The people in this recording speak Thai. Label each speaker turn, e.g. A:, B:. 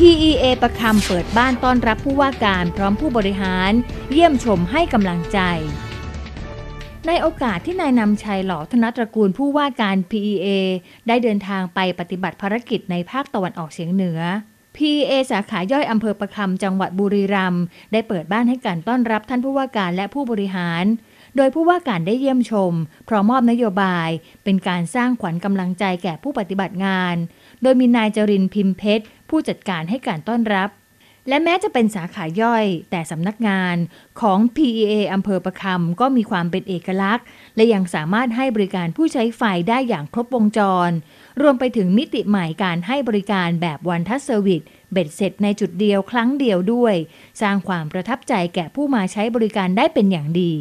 A: PEA ประคำเปิดบ้านต้อนรับผู้ว่าการพร้อมผู้บริหาร เยี่ยมชมให้กำลังใจ ในโอกาสที่นายนำชัยหล่อธนตระกูลผู้ว่าการ PEA ได้เดินทางไปปฏิบัติภารกิจในภาคตะวันออกเฉียงเหนือ PEA สาขาย่อยอำเภอประคำจังหวัดบุรีรัมย์ได้เปิดบ้านให้การต้อนรับท่านผู้ว่าการและผู้บริหาร โดยผู้ว่าการได้เยี่ยมชม พร้อมมอบนโยบาย เป็นการสร้างขวัญกำลังใจแก่ผู้ปฏิบัติงาน โดยมีนายจรินพิมพ์เพชร ผู้จัดการให้การต้อนรับ และแม้จะเป็นสาขาย่อย แต่สำนักงานของ PEA อำเภอประคำก็มีความเป็นเอกลักษณ์ และยังสามารถให้บริการผู้ใช้ไฟได้อย่างครบวงจร รวมไปถึงมิติใหม่การให้บริการแบบวันทัสเซอร์วิสเบ็ดเสร็จในจุดเดียวครั้งเดียวด้วย สร้างความประทับใจแก่ผู้มาใช้บริการได้เป็นอย่างดี